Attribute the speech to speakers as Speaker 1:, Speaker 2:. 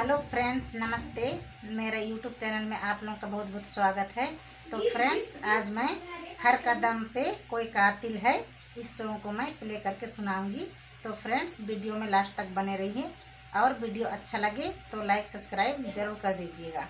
Speaker 1: Hello friends, नमस्ते। मेरा YouTube channel में आप लोगों का बहुत बहुत स्वागत है। तो फ्रेंड्स, आज मैं हर कदम पे कोई कातिल है, इस सॉन्ग को मैं प्ले करके सुनाऊँगी। तो फ्रेंड्स, वीडियो में लास्ट तक बने रहिए। और वीडियो अच्छा लगे तो लाइक, सब्सक्राइब ज़रूर कर दीजिएगा।